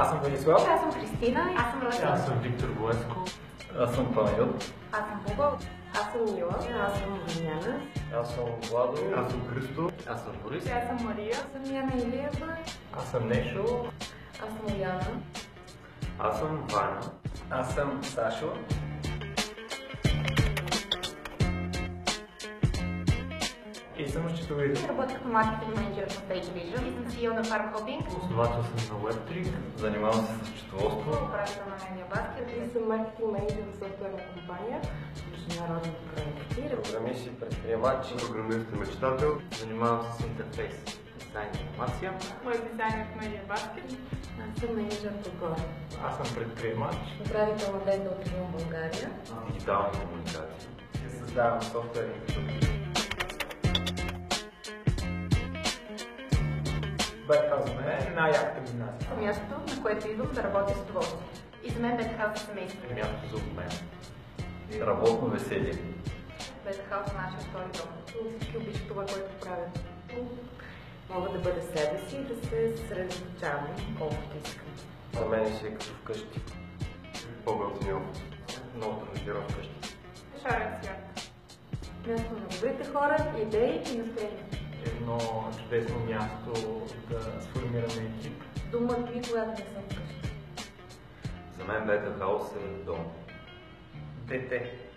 Аз съм Владислав. Аз съм Кристина. Аз съм Росия. Аз съм Виктор Воеско. Аз съм Панайот. Аз съм Богол. Аз съм Мила. Аз съм Ваняна. Аз съм Владо. Аз съм Христо. Аз съм Борис. Аз съм Мария. Аз съм Яна Илиева. Аз съм Нешо. Аз съм Яна. Аз съм Ваня. Аз съм Сашо. И съм счетоводител. Работя като маркетинг менеджер в Page Vision и съм CEO на Farm Hopping. Основател съм на WebTrick. Занимавам се с счетоводство. Управител на Media Basket. И съм маркетинг менеджер в софтуерна компания. Международни проекти. Програмист и предприемач. Програмист и мечтател. Занимавам се с интерфейс, дизайн и анимация. Мой дизайнер в Media Basket. Аз съм менеджер по горе. Аз съм предприемач. Управител на Лион България. Дигитални комуникации. Създавам софтуерни продукти. Бетхаус е най-яката гимназия. Мястото, на което идвам да работя с удоволствие. И за мен Бетхаус е семейство. Място за обмен. Работно веселие. Бетхаус е нашия втори дом. Всички обичат това, което правят. Мога да бъда себе си и да се съсредоточавам колкото искам. За мен си е като вкъщи. По-готин офис. Много трудно вкъщи. Шарен свят. Място на добрите хора, идеи и настроения. Едно чудесно място да сформираме екип. Думата ми, когато не съм вкъщи. За мен Бета Хаус е дом. Дете.